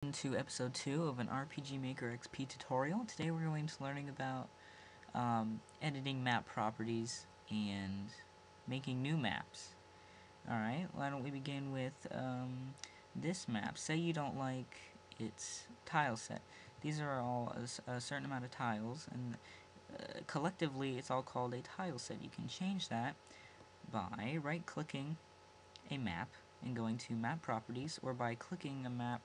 to episode 2 of an RPG Maker XP tutorial. Today we're going to be learning about um, editing map properties and making new maps. Alright, why don't we begin with um, this map. Say you don't like its tile set. These are all a, a certain amount of tiles, and uh, collectively it's all called a tile set. You can change that by right-clicking a map and going to map properties, or by clicking a map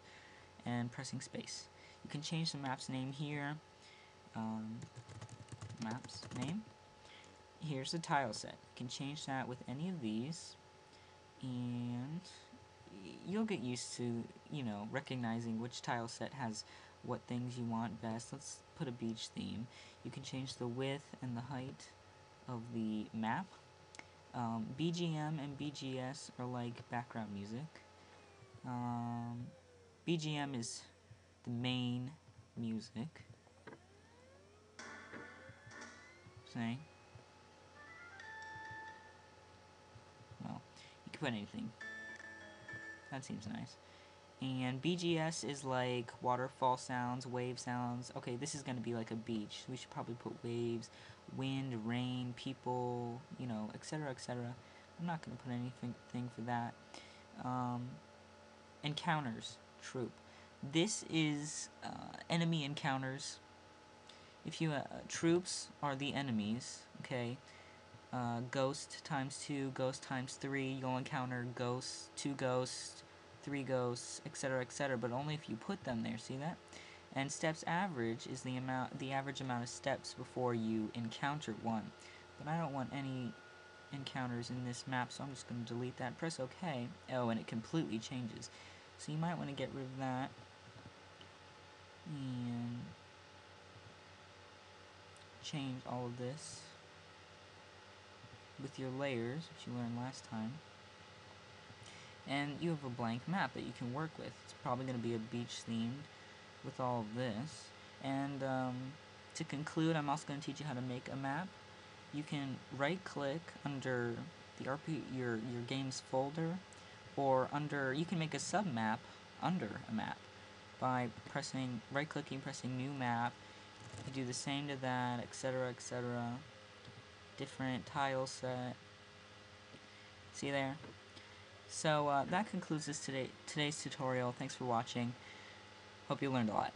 and pressing space. You can change the map's name here. Um, map's name. Here's the tile set. You can change that with any of these, and you'll get used to, you know, recognizing which tile set has what things you want best. Let's put a beach theme. You can change the width and the height of the map. Um, BGM and BGS are like background music. Um, BGM is the main music. Say. Well, you can put anything. That seems nice. And BGS is like waterfall sounds, wave sounds. Okay, this is going to be like a beach. We should probably put waves, wind, rain, people, you know, etc., etc. I'm not going to put anything for that. Um, encounters troop. This is uh, enemy encounters. If you, uh, troops are the enemies, okay, uh, ghost times 2, ghost times 3, you'll encounter ghosts, 2 ghosts, 3 ghosts, etc, etc, but only if you put them there, see that? And steps average is the amount, the average amount of steps before you encounter one. But I don't want any encounters in this map, so I'm just going to delete that, press OK. Oh, and it completely changes. So you might want to get rid of that. And change all of this with your layers, which you learned last time. And you have a blank map that you can work with. It's probably going to be a beach themed with all of this. And um, to conclude, I'm also going to teach you how to make a map. You can right click under the RP your your game's folder or under, you can make a submap under a map by pressing, right-clicking, pressing new map. You do the same to that, etc., etc. Different tile set. See there? So uh, that concludes this today today's tutorial. Thanks for watching. Hope you learned a lot.